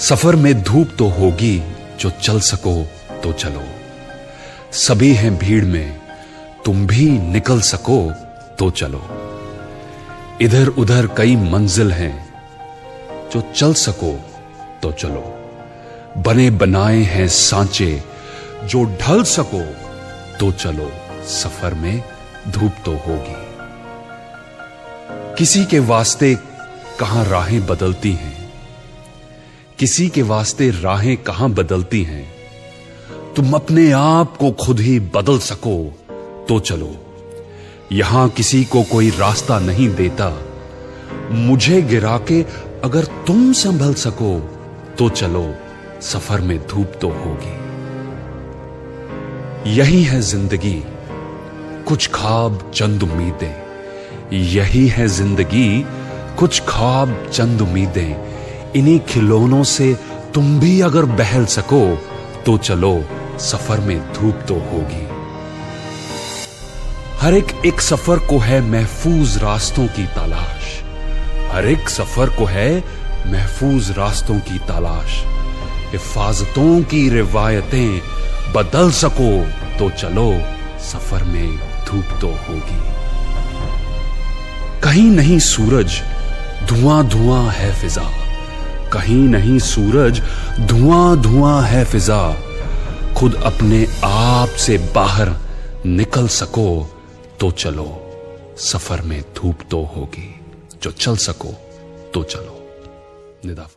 सफ़र में धूप तो होगी, जो चल सको तो चलो। सभी हैं भीड़ में, तुम भी निकल सको तो चलो। इधर उधर कई मंजिल हैं, जो चल सको तो चलो। बने बनाए हैं सांचे, जो ढल सको तो चलो। सफ़र में धूप तो होगी। किसी के वास्ते कहाँ राहें बदलती हैं? किसी के वास्ते राहें कहाँ बदलती हैं? तुम अपने आप को खुद ही बदल सको तो चलो। यहाँ किसी को कोई रास्ता नहीं देता। मुझे गिरा के अगर तुम संभल सको तो चलो, सफ़र में धूप तो होगी। यही है ज़िंदगी। कुछ ख्वाब चंद उम्मीदें। यही है ज़िंदगी। कुछ ख्वाब चंद उम्मीदें। इन्हीं खिलौनों से तुम भी अगर बहल सको तो चलो, सफ़र में धूप तो होगी। हर एक एक सफ़र को है महफूज रास्तों की तलाश। हर एक सफ़र को है महफूज रास्तों की तलाश। हिफाजतों की रिवायतें, बदल सको तो चलो, सफ़र में धूप तो होगी। कहीं नहीं सूरज धुआँ धुआँ है फिजा। कहीं नहीं सूरज, धुआँ धुआँ है फिजा। खुद अपने आप से बाहर निकल सको तो चलो, सफ़र में धूप तो होगी। जो चल सको तो चलो। निदाफा।